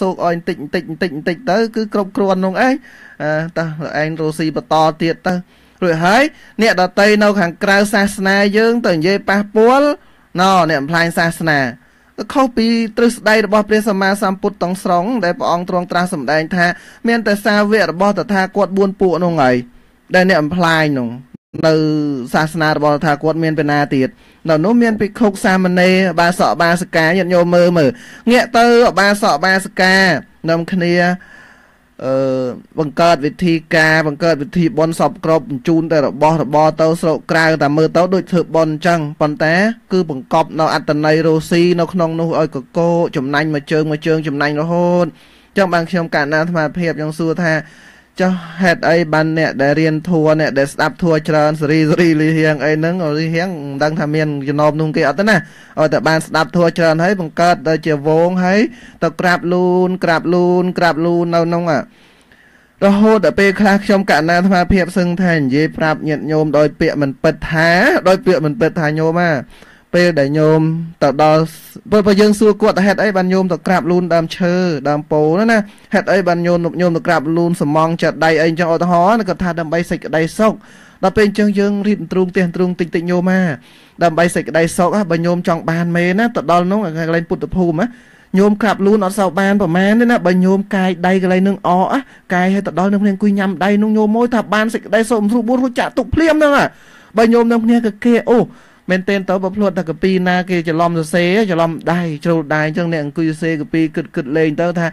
សោកឲ្យបន្តិចបន្តិចបន្តិចបន្តិចទៅគឺគ្រប់គ្រាន់នោះអីតើឯងរស់ស៊ីបន្តទៀតទៅរួចហើយអ្នកដតីនៅខាងក្រៅសាសនាយើងទៅនិយាយប៉ះពាល់ណអ្នកបំផ្លាញសាសនាខុសពីទ្រឹស្ដីរបស់ព្រះសម្មាសម្ពុទ្ធទាំងស្រុងដែលព្រះអង្គទ្រង់ត្រាស់សម្ដែងថា មានតែសាវករបស់តថាគត4ពួកនោះហើយដែលអ្នកបំផ្លាញនោះ នៅសាសនារបស់ថាគាត់មានពេលណាទៀតនៅនោះមានភិក្ខុសាមណេរបាសកបាសិកាញាតិញោមមើលមើលងាកទៅបាសកបាសិកានាំគ្នាអឺបង្កើតវិធីការបង្កើតវិធីបន់សពក្របបញ្ជូនតែរបស់របរទៅស្រុកក្រៅតែមើលទៅដូចធ្វើបន់អញ្ចឹងប៉ុន្តែ គឺបង្កប់នៅអត្តន័យរស់ស៊ីនៅក្នុងនោះឲ្យកកោចំណាញ់មួយជើងមួយជើងចំណាញ់រហូតចឹងបានខ្ញុំកណ្ណាអាត្មាភាពខ្ញុំសួរថា ចុះហេតុអីបានអ្នកដែលរៀនធัวអ្នកដែលស្ដាប់ធัวច្រើនសេរីសេរីលីហៀងអីហ្នឹងលីហៀងមិនដឹងថាមានចំណោមនោះគេអត់ទេណាឲ្យតែបានស្ដាប់ធัวច្រើនហើយបង្កើតទៅជាវងហើយទៅក្រាបលូនក្រាបលូនក្រាបលូននៅក្នុងរហូតដល់ពេលខ្លះខ្ញុំកណ្ណាអាត្មាភាពសឹងថានិយាយប្រាប់ញាតិញោមដោយពាក្យមិនពិតថាដោយពាក្យមិនពិតថាញោមណា ពេលដែលញោមទៅដល់ពេលបើយើងសួរគាត់ហេតុអីបានញោមទៅក្រាបលូនដើមឈើដើមពោណាណាហេតុអីបានញោមញោមទៅក្រាបលូនសំងចិត្តដៃអីចឹងឧទាហរណ៍គាត់ថាដើម្បីសេចក្តីសុខដល់ពេលអញ្ចឹងយើងរៀបទ្រូងផ្ទះទ្រូងតិចតិចញោមណាដើម្បីសេចក្តីសុខបើញោមចង់បានមេណាទៅដល់នោះកន្លែងពុទ្ធភូមិណាញោមក្រាបលូនអត់សូវបានប្រហែលទេណាបើញោមកាយដៃកន្លែងនឹងអអកាយឲ្យទៅដល់នឹងគ្នាអង្គុយញ៉ាំដៃនោះញោមមួយថាបានសេចក្តីសុខមិនស្រួលបួនរួចចាក់ទុកភ្លាមហ្នឹងបើញោមនឹងគ្នាក៏គេអូ មែនទែនទៅបើភ្លាត់តែកាពីណាគេច្រឡំសរសេរច្រឡំដៃជ្រូលដៃអញ្ចឹងអ្នកអង្គុយសរសេរកាពីគិតគិតលេងទៅថា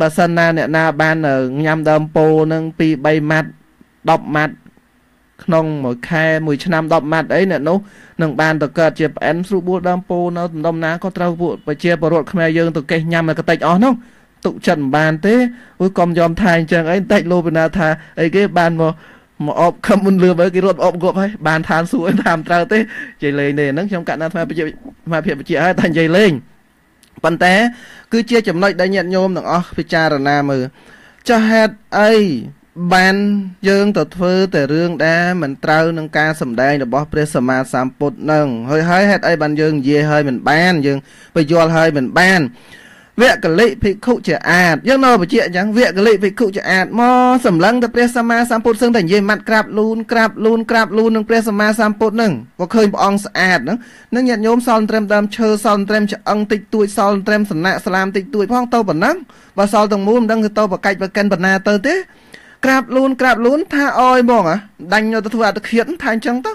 បើសិនណាអ្នកណាបានញ៉ាំដើមពោនឹង2 3ម៉ាត់10ម៉ាត់ក្នុងមួយខែមួយឆ្នាំ10ម៉ាត់អីអ្នកនោះនឹងបានទៅកើតជាប្អិនស្រួលបួលដើមពោនៅដំណំណាក៏ត្រូវពួកប្រជាពលរដ្ឋខ្មែរយើងទៅកេះញ៉ាំឲ្យកតិចអស់នោះទុកចិត្តមិនបានទេអូយកុំយอมថាអញ្ចឹងអីតិចលោបណាថាអីគេបានមក មកអបខំមុនលឿបើគេរត់អបគប់ហើយបានឋានសួគ៌តាមត្រូវទេនិយាយលេងទេហ្នឹងខ្ញុំកាត់ណាថ្មប្រជាថ្មភាពប្រជាហើយតែនិយាយលេងប៉ុន្តែ គឺជាចំណុចដែលញាតិញោមទាំងអស់ពិចារណាមើលចាស់ហេតុអីបានយើងទៅធ្វើតែរឿងដែលមិនត្រូវនឹងការសម្ដែងរបស់ព្រះសម្មាសម្ពុទ្ធនឹងហើយហើយហេតុអីបានយើងនិយាយហើយមិនបាន យើងបយល់ហើយមិនបាន វគ្គលិភិក្ខុជាអាចយើងនៅបញ្ជាក់អញ្ចឹងវគ្គលិភិក្ខុជាអាចមកសម្លឹងទៅព្រះសម្មាសម្ពុទ្ធសឹងតែនិយាយម៉ាត់ក្រាបលូនក្រាបលូនក្រាបលូននឹងព្រះសម្មាសម្ពុទ្ធនឹងក៏ឃើញព្រះអង្គស្អាតហ្នឹងនឹងញាតិញោមសល់ត្រឹមដើមឈើសល់ត្រឹមឆ្អឹងតិចតួចសល់ត្រឹមសំណាក់ស្លាមតិចតួចផងទៅប៉ុណ្ណឹងបើសល់ទាំងមូលមិនដឹងទៅបកាច់បកិនបណ្ណាទៅទេក្រាបលូនក្រាបលូនថាអយហ្មងដាញ់ទៅធ្វើអត្តឃាតថាអញ្ចឹងទៅ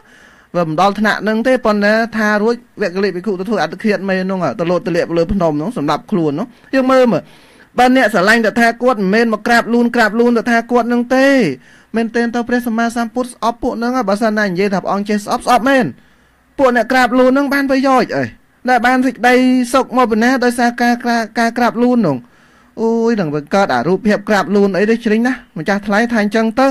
វាមិនដល់ថ្នាក់នឹងទេប៉ុន្តែថារួចវគ្គលិភិក្ខុទៅធ្វើអត្តឃាតមេនោះទៅលោតទៅលាកលើភ្នំនោះសម្រាប់ខ្លួននោះយើងមើលមើលបើអ្នកស្រឡាញ់តថាគាត់មិនមែនមកក្រាបលូនក្រាបលូនតថាគាត់នឹងទេមែនទេទៅព្រះសម្មាសម្ពុទ្ធស្អប់ពួកនឹងបើសិនណានិយាយថាព្រះអង្គចេះស្អប់ស្អប់មែនពួកអ្នកក្រាបលូននឹងបានប្រយោជន៍អីដែលបានសេចក្តីសុខមកបណ្ណាដោយសារការការក្រាបលូននោះអូយនឹងបង្កើតអារូបភាពក្រាបលូនអីទេជ្រិញណាម្ចាស់ថ្លៃថាអញ្ចឹងទៅ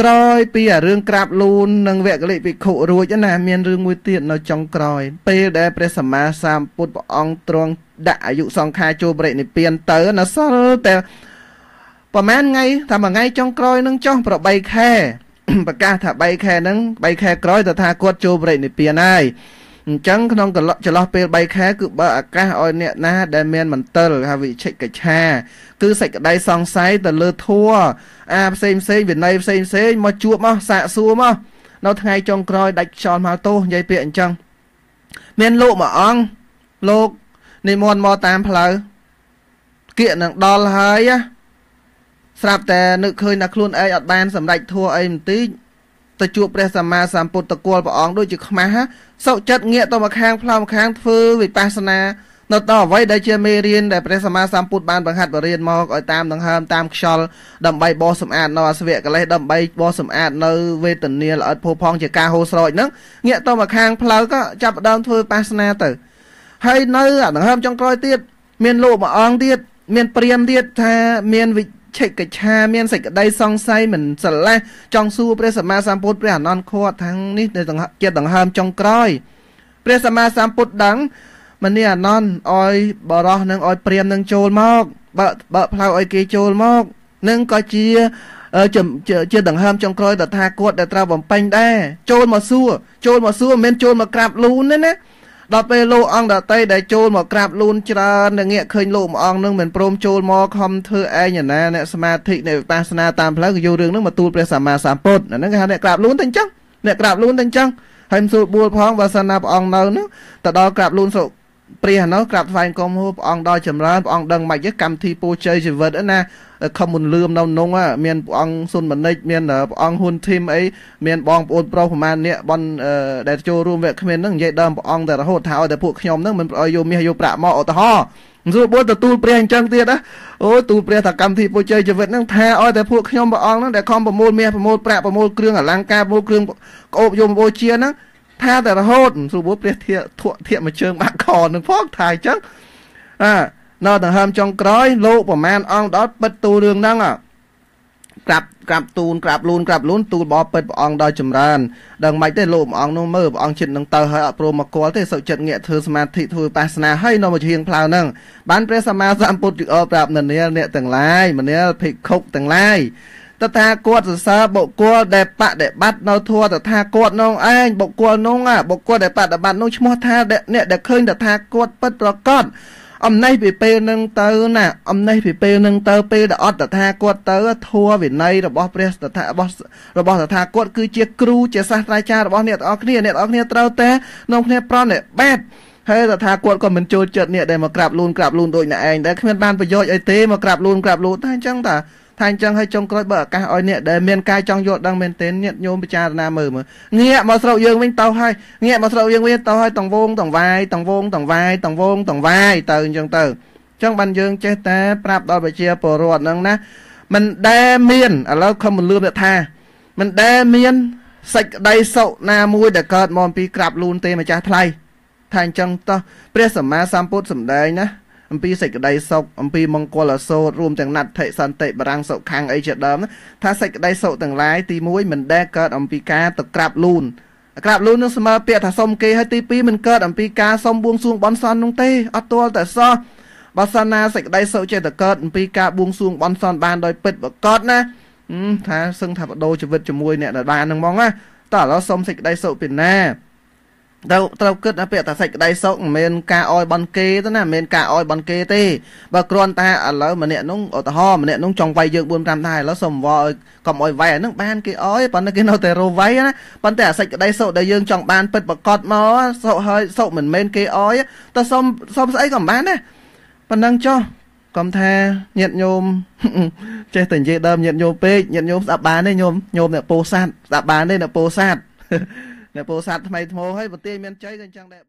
ក្រោយពីអារឿងក្រាបលូននិងវគ្គលិភិក្ខុរួចណាមានរឿងមួយទៀតនៅចុងក្រោយ ពេលដែលព្រះសម្មាសម្ពុទ្ធព្រះអង្គទ្រង់ដាក់អាយុសង្ខារចូលបរិនិព្វានទៅណាសល់តែប្រហែលថ្ងៃថាមួយថ្ងៃចុងក្រោយនឹងចុះប្រ3ខែប្រកាសថា3ខែហ្នឹង3ខែក្រោយទៅថាគាត់ចូលបរិនិព្វានហើយ អញ្ចឹងក្នុងចន្លោះពេល3ខែគឺបើអាកាសឲ្យអ្នកណាដែលមានមន្ទិលថាវិជិកិច្ឆាគឺសេចក្តីសង្ស័យទៅលើធัวអាផ្សេងផ្សេងវិន័យផ្សេងផ្សេងមកជួបមកសាកសួរមកនៅថ្ងៃចុងក្រោយដាច់ខ្យល់មកទោសនិយាយពាក្យអញ្ចឹងមានលោកមួយអង្គលោកនិមន្តមកតាមផ្លូវគៀកនឹងដល់ហើយស្រាប់តែនឹកឃើញថាខ្លួនឯងអត់បានសម្រេចធัวអីបន្តិច ទៅជួបព្រះសម្មាសម្ពុទ្ធតគល់ព្រះអង្គដូចជាខ្មាស់សោកចិត្តងាកទៅមកខាងផ្លោមខាងធ្វើវិបស្សនានៅតអ្វីដែលជាមេរៀនដែលព្រះសម្មាសម្ពុទ្ធបានបង្ហាត់បរៀនមកឲ្យតាមដង្ហើមតាមខ្យល់ដើម្បីបោសសម្អាតនៅអសវៈកលេសដើម្បីបោសសម្អាតនៅវេទនាល្អិតភោផងជាការហូរស្រោចហ្នឹងងាកទៅមកខាងផ្លូវក៏ចាប់ដើមធ្វើបាសនាទៅហើយនៅដង្ហើមចុងក្រោយទៀតមានលោកមួយអង្គទៀតមានព្រាមទៀតថាមានវិ ឆិកិច្ឆាមានសេចក្តីសង្ស័យមិនស្រឡះចង់សួរព្រះសម្មាសម្ពុទ្ធព្រះអនន្តខតខាងនេះជាដង្ហើមចុងក្រោយព្រះសម្មាសម្ពុទ្ធដឹងមនីអនន្តឲ្យបរោះនឹងឲ្យព្រាមនឹងចូលមកបើបើផ្លូវឲ្យគេចូលមកនឹងក៏ជាជាដង្ហើមចុងក្រោយតថាគតដែលត្រូវបំពេញដែរចូលមកសួរចូលមកសួរមិនមែនចូលមកក្រាបលូនទេណា ដល់ពេលលោកអង្គដតីដែលចូលមកក្រាបលូនច្រើននឹងងាកឃើញលោកមួយអង្គនឹងមិនព្រមចូលមកខំធ្វើឯងណាអ្នកសមាធិអ្នកវិបស្សនាតាមផ្លូវក៏យករឿងនឹងមកទូលព្រះសម្មាសម្ពុទ្ធហ្នឹងគេហៅអ្នកក្រាបលូនតែអញ្ចឹងអ្នកក្រាបលូនតែអញ្ចឹងហើយមិនសួរបួលផងបើសិនណាព្រះអង្គនៅនោះទៅដល់ក្រាបលូនសុ ព្រះនោះក្រាបថ្វាយគុំហូព្រះអង្គដល់ចម្រើនព្រះអង្គដឹងមិនកម្មវិធីពូជ័យជីវិតណាខំមុនលឿមនៅនងមានព្រះអង្គសុនមនិចមានព្រះអង្គហ៊ុនធីមអីមានបងប្អូនប្រុសប្រហែលអ្នកបនដែលចូលរួមវគ្គគ្មានហ្នឹងនិយាយដើមព្រះអង្គតែរហូតថាឲ្យតែពួកខ្ញុំហ្នឹងមិនឲ្យយកមាសយកប្រាក់មកឧទាហរណ៍មិនស្រួលបួលទទួលព្រះអញ្ចឹងទៀតណាអូទូលព្រះថាកម្មវិធីពុជ័យជីវិតហ្នឹងថាឲ្យតែពួកខ្ញុំព្រះអង្គហ្នឹងដែលខំប្រមូលមាសប្រមូលប្រាក់ប្រមូលគ្រឿងអលង្ការប្រមូលគ្រឿងក្អូបយកមកបូជាហ្នឹង ថាតែរហូតស្រួលបួលព្រះធាធក់ធាក់មួយជើងបាក់ខនឹងផងថាអញ្ចឹងអានៅដង្ហើមចុងក្រោយលោកប្រមាណអង្គដល់បិទទូលរឿងហ្នឹងក្រាបក្រាបទូនក្រាបលូនក្រាបលូនទូលបបពេតព្រះអង្គដល់ចម្រើនដឹងមិនទេលោកព្រះអង្គនោះមើលព្រះអង្គចិត្តនឹងទៅហើយអត់ព្រមមកគាល់ទេសុចិត្តងាកធ្វើសមាធិធ្វើបាសនាហើយនៅមកជាងផ្លៅហ្នឹងបានព្រះសម្មាសម្ពុទ្ធអប្រាប់ននាលអ្នកទាំងឡាយមនាលភិក្ខុទាំងឡាយ តថាគតសរសើរបុគ្គលដែលបដិបត្តិនៅធัวតថាគតនោះឯងបុគ្គលនោះបុគ្គលដែលបដិបត្តិនោះឈ្មោះថាអ្នកដែលឃើញតថាគតពិតប្រកបអំណេះពីពេលនឹងទៅណាអំណេះពីពេលនឹងទៅពេលដែលអត់តថាគាត់ទៅធัวវិន័យរបស់ព្រះតថារបស់របស់តថាគាត់គឺជាគ្រូជាសាស្ត្រាចារ្យរបស់អ្នកទាំងអស់គ្នាអ្នកទាំងអស់គ្នាត្រូវតែនាំគ្នាប្រណិប័តហើយតថាគាត់ក៏មិនចូលចិត្តអ្នកដែលមកក្រាបលូនក្រាបលូនដូចអ្នកឯងដែលគ្មានបានប្រយោជន៍អីទេមកក្រាបលូនក្រាបលូនតែអញ្ចឹងតា ថាអញ្ចឹងឲ្យចុងក្រោយបើឱកាសឲ្យអ្នកដែលមានកាយចង់យល់ដឹងមែនទែនញាតញោមពិចារណាមើលមើលងាកមកស្រុកយើងវិញទៅហើយងាកមកស្រុកយើងវិញទៅហើយតង្វងតង្វាយតង្វងតង្វាយតង្វងតង្វាយទៅអញ្ចឹងទៅអញ្ចឹងបានយើងចេះតែប្រាប់ដល់ប្រជាពលរដ្ឋហ្នឹងណាមិនដែលមានឥឡូវខំលឿនទៅថាមិនដែលមានសេចក្តីសុខណាមួយដែលកើតមកពីក្រាបលូនទេម្ចាស់ថ្លៃថាអញ្ចឹងតោះព្រះសម្មាសម្ពុទ្ធសម្ដែងណា អំពីសេចក្តីសុខអំពីមង្គលអសូររួមទាំងណដ្ឋិសន្តិបរាំងសុខាំងអីជាដើមថាសេចក្តីសុខទាំងឡាយទី1មិនដែលកើតអំពីការទៅក្រាបលូនក្រាបលូននឹងស្មើពាក្យថាសុំគេហើយទី2មិនកើតអំពីការសុំបួងសួងបន់សន់នោះទេអត់ទាល់តែសោះបើសិនណាសេចក្តីសុខចេះតែកើតអំពីការបួងសួងបន់សន់បានដោយពិតប្រកបណាថាសឹងថាបដូរជីវិតជាមួយអ្នកដែលបាននឹងហ្មងណាតើឥឡូវសុំសេចក្តីសុខពីណា ត្រូវត្រូវគិតថាពាក្យថាសេចក្តីសុខមិនមែនការអោយបនគេទេណាមិនមែនការអោយបនគេទេបើគ្រាន់តែឥឡូវម្នាក់នោះឧទាហរណ៍ម្នាក់នោះចង់វាយយើង4 5ដែរឥឡូវសុំវល់កុំអោយវាយអានឹងបានគេអោយប៉ុន្តែគេនៅតែរវាយណាប៉ុន្តែអាសេចក្តីសុខដែលយើងចង់បានពិតប្រកបមកសុខហើយសុខមិនមែនគេអោយតែសុំសុំស្អីក៏បានដែរប៉ុណ្ណឹងចុះកុំថាញាតញោមចេះតែនិយាយដើមញាតញោមពេកញាតញោមស្ដាប់បានទេញោមញោមអ្នកពោសាទស្ដាប់បានទេអ្នកពោសាទអ្នកពោធិ៍សាត់ថ្មីថ្មោហើយប្រទេសមានជ័យក៏អញ្ចឹងដែរ